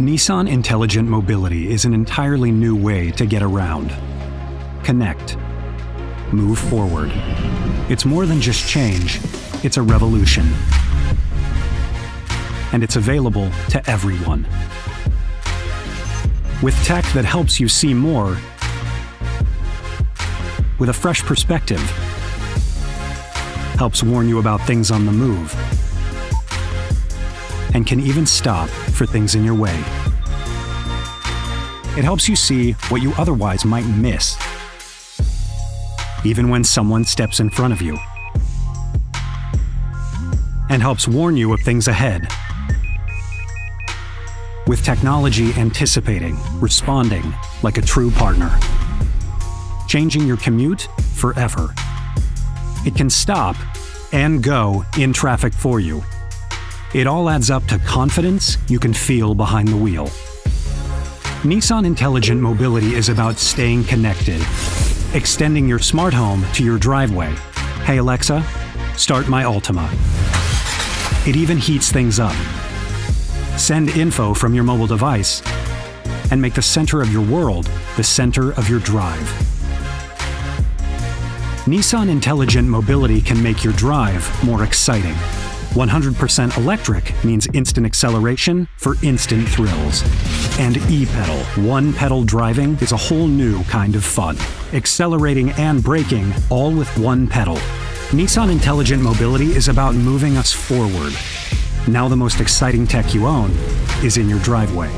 Nissan Intelligent Mobility is an entirely new way to get around. Connect. Move forward. It's more than just change, it's a revolution. And it's available to everyone. With tech that helps you see more with a fresh perspective, helps warn you about things on the move, and can even stop for things in your way. It helps you see what you otherwise might miss, even when someone steps in front of you, and helps warn you of things ahead. With technology anticipating, responding like a true partner, changing your commute forever. It can stop and go in traffic for you it all adds up to confidence you can feel behind the wheel. Nissan Intelligent Mobility is about staying connected, extending your smart home to your driveway. Hey Alexa, start my Altima. It even heats things up. Send info from your mobile device and make the center of your world the center of your drive. Nissan Intelligent Mobility can make your drive more exciting. 100% electric means instant acceleration for instant thrills. And e-pedal, one pedal driving is a whole new kind of fun. Accelerating and braking all with one pedal. Nissan Intelligent Mobility is about moving us forward. Now the most exciting tech you own is in your driveway.